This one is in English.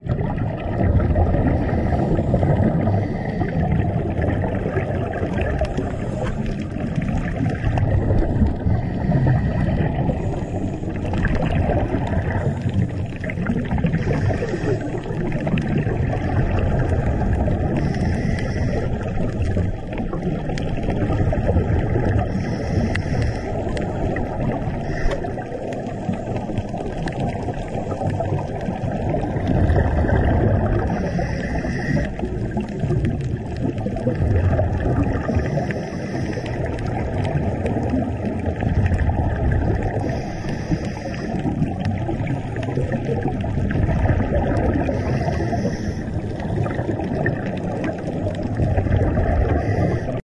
you